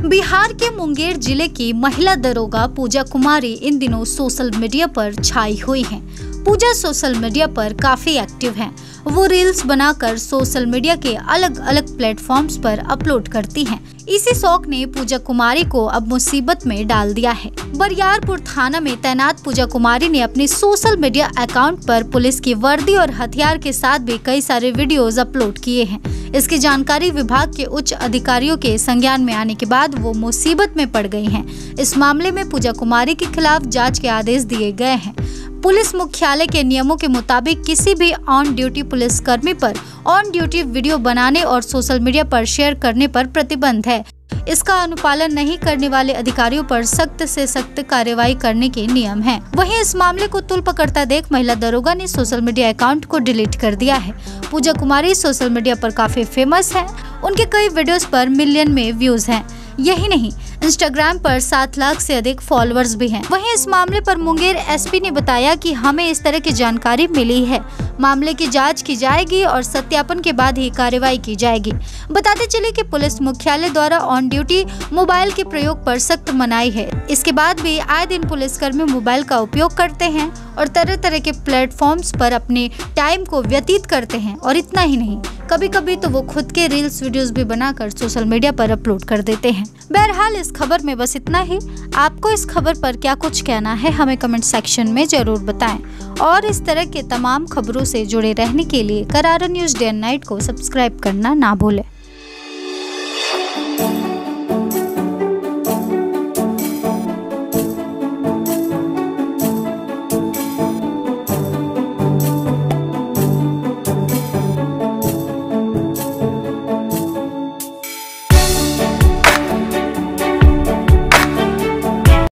बिहार के मुंगेर ज़िले की महिला दरोगा पूजा कुमारी इन दिनों सोशल मीडिया पर छाई हुई हैं। पूजा सोशल मीडिया पर काफ़ी एक्टिव हैं। वो रील्स बनाकर सोशल मीडिया के अलग अलग प्लेटफॉर्म्स पर अपलोड करती हैं। इसी शौक ने पूजा कुमारी को अब मुसीबत में डाल दिया है बरियारपुर थाना में तैनात पूजा कुमारी ने अपने सोशल मीडिया अकाउंट पर पुलिस की वर्दी और हथियार के साथ भी कई सारे वीडियोस अपलोड किए हैं इसकी जानकारी विभाग के उच्च अधिकारियों के संज्ञान में आने के बाद वो मुसीबत में पड़ गई हैं। इस मामले में पूजा कुमारी के खिलाफ जाँच के आदेश दिए गए हैं पुलिस मुख्यालय के नियमों के मुताबिक किसी भी ऑन ड्यूटी पुलिस कर्मी पर ऑन ड्यूटी वीडियो बनाने और सोशल मीडिया पर शेयर करने पर प्रतिबंध है। इसका अनुपालन नहीं करने वाले अधिकारियों पर सख्त से सख्त कार्रवाई करने के नियम हैं। वहीं इस मामले को तुल पकड़ता देख महिला दरोगा ने सोशल मीडिया अकाउंट को डिलीट कर दिया है। पूजा कुमारी सोशल मीडिया पर काफ़ी फ़ेमस है। उनके कई वीडियोस पर मिलियन में व्यूज़ हैं। यही नहीं इंस्टाग्राम पर सात लाख से अधिक फॉलोअर्स भी हैं। वहीं इस मामले पर मुंगेर एसपी ने बताया कि हमें इस तरह की जानकारी मिली है। मामले की जाँच की जाएगी और सत्यापन के बाद ही कार्रवाई की जाएगी। बताते चले कि पुलिस मुख्यालय द्वारा ऑन ड्यूटी मोबाइल के प्रयोग पर सख्त मनाई है। इसके बाद भी आए दिन पुलिसकर्मी मोबाइल का उपयोग करते हैं और तरह तरह के प्लेटफॉर्म्स पर अपने टाइम को व्यतीत करते हैं और इतना ही नहीं। कभी कभी तो वो खुद के रील्स वीडियोस भी बनाकर सोशल मीडिया पर अपलोड कर देते हैं। बहरहाल, इस खबर में बस इतना ही। आपको इस खबर पर क्या कुछ कहना है, हमें कमेंट सेक्शन में ज़रूर बताएँ। और इस तरह के तमाम खबरों से जुड़े रहने के लिए करारा न्यूज़ डे नाइट को सब्सक्राइब करना ना भूलें।